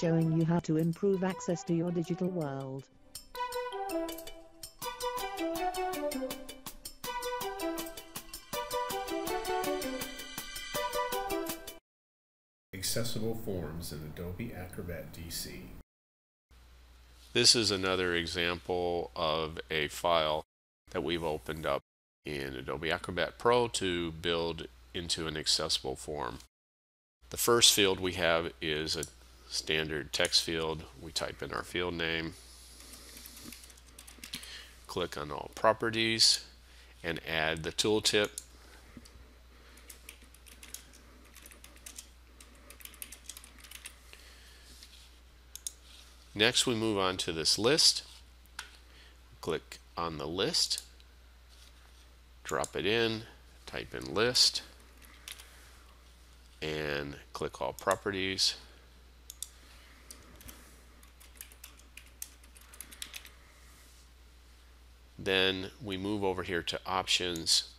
showing you how to improve access to your digital world. Accessible forms in Adobe Acrobat DC. This is another example of a file that we've opened up in Adobe Acrobat Pro to build into an accessible form. The first field we have is a standard text field. We type in our field name, click on all properties, and add the tooltip. Next we move on to this list. Click on the list, drop it in, type in list, and click all properties. Then we move over here to options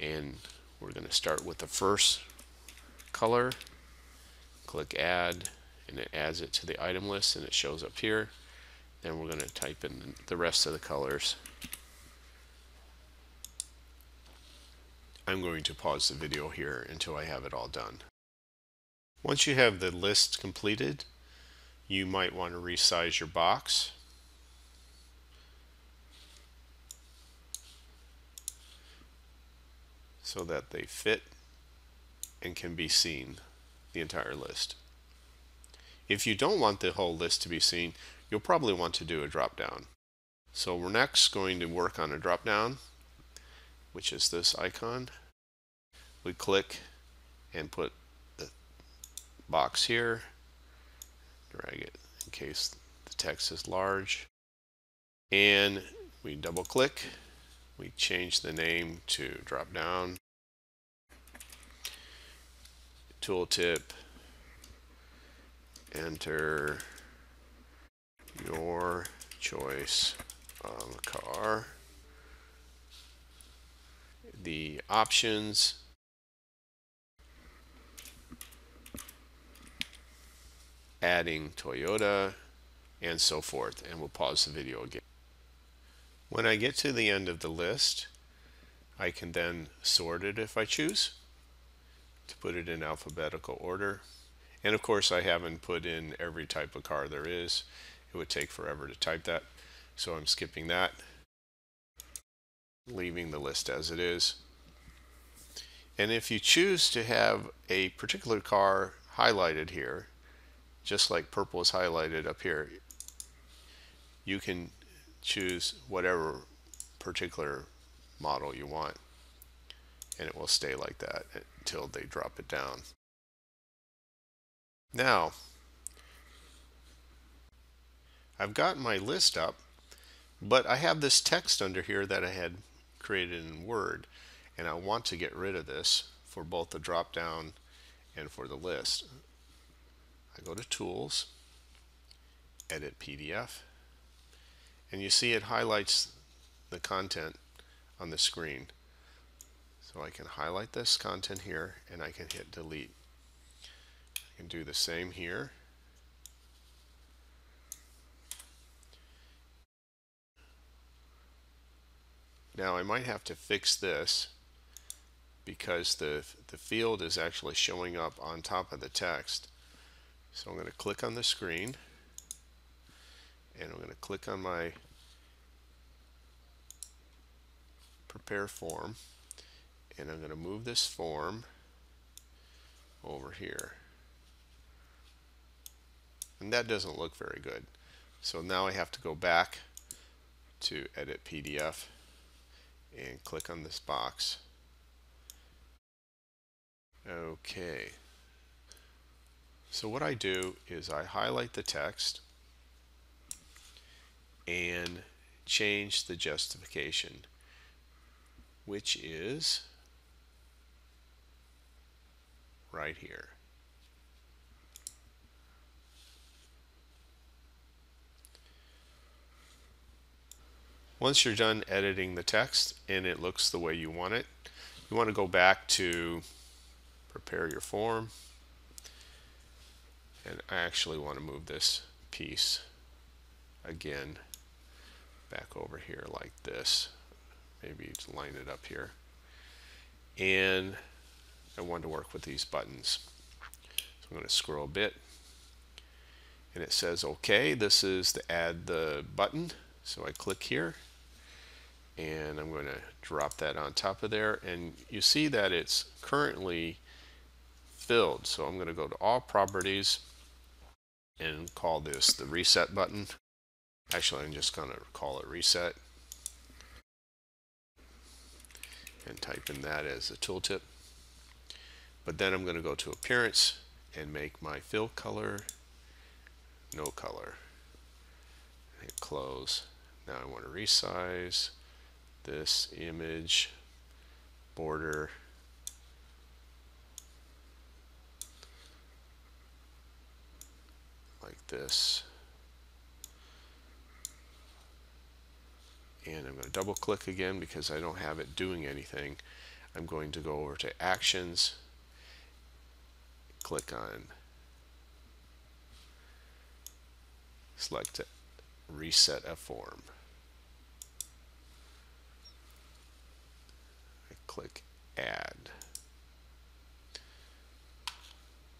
and we're going to start with the first color. Click add and it adds it to the item list and it shows up here. Then we're going to type in the rest of the colors. I'm going to pause the video here until I have it all done. Once you have the list completed, you might want to resize your box so that they fit and can be seen, the entire list. If you don't want the whole list to be seen, you'll probably want to do a drop down. So we're next going to work on a drop down, which is this icon. We click and put the box here, drag it in case the text is large, and we double click we change the name to drop down. Tooltip. Enter your choice of car. The options. Adding Toyota and so forth. And we'll pause the video again when I get to the end of the list, I can then sort it if I choose to put it in alphabetical order. And of course, I haven't put in every type of car there is. It would take forever to type that. So I'm skipping that, leaving the list as it is. And if you choose to have a particular car highlighted here, just like purple is highlighted up here, you can choose whatever particular model you want and it will stay like that until they drop it down. Now, I've got my list up, but I have this text under here that I had created in Word, and I want to get rid of this for both the drop down and for the list. I go to Tools, Edit PDF, and you see it highlights the content on the screen. So I can highlight this content here and I can hit delete. I can do the same here. Now I might have to fix this because the, the field is actually showing up on top of the text. So I'm going to click on the screen and I'm going to click on my prepare form. And I'm going to move this form over here. And that doesn't look very good. So now I have to go back to edit PDF and click on this box. Okay. So what I do is I highlight the text and change the justification, which is right here. Once you're done editing the text and it looks the way you want it, you want to go back to prepare your form and I actually want to move this piece again back over here like this. Maybe line it up here. And I want to work with these buttons. So I'm going to scroll a bit. And it says okay this is to add the button. So I click here. And I'm going to drop that on top of there. And you see that it's currently filled. So I'm going to go to all properties and call this the reset button actually I'm just going to call it reset. And type in that as a tooltip. But then I'm going to go to appearance and make my fill color no color. Hit close. Now I want to resize this image border. Like this and I'm going to double click again because I don't have it doing anything. I'm going to go over to actions click on select reset a form. I click add.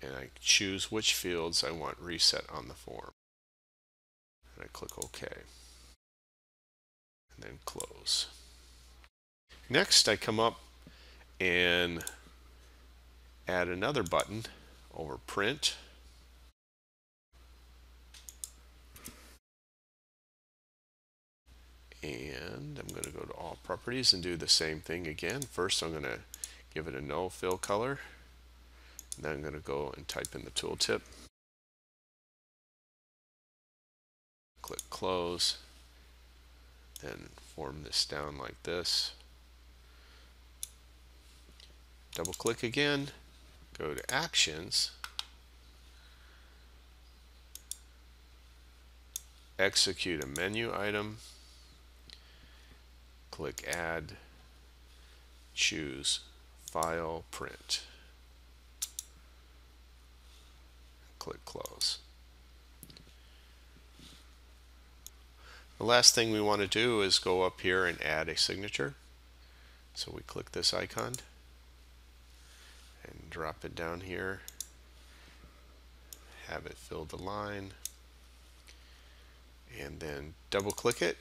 And I choose which fields I want reset on the form. And I click OK and then close next I come up and add another button over print and I'm going to go to all properties and do the same thing again. First I'm going to give it a no fill color. Then I'm going to go and type in the tooltip. Click close. Then form this down like this. Double click again. Go to actions. Execute a menu item click add, choose file print. Click close. The last thing we want to do is go up here and add a signature. So we click this icon and drop it down here. Have it fill the line and then double click it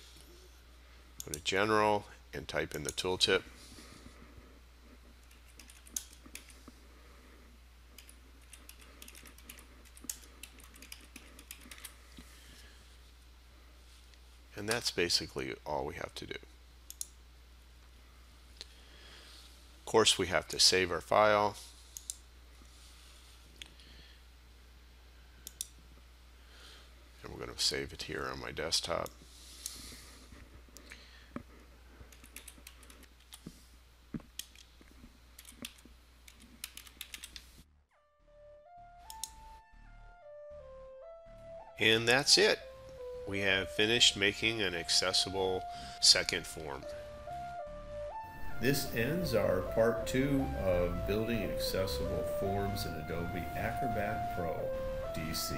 Go to General and type in the tooltip. And that's basically all we have to do. Of course, we have to save our file. And we're going to save it here on my desktop. And that's it. We have finished making an accessible second form. This ends our part two of building accessible forms in Adobe Acrobat Pro DC.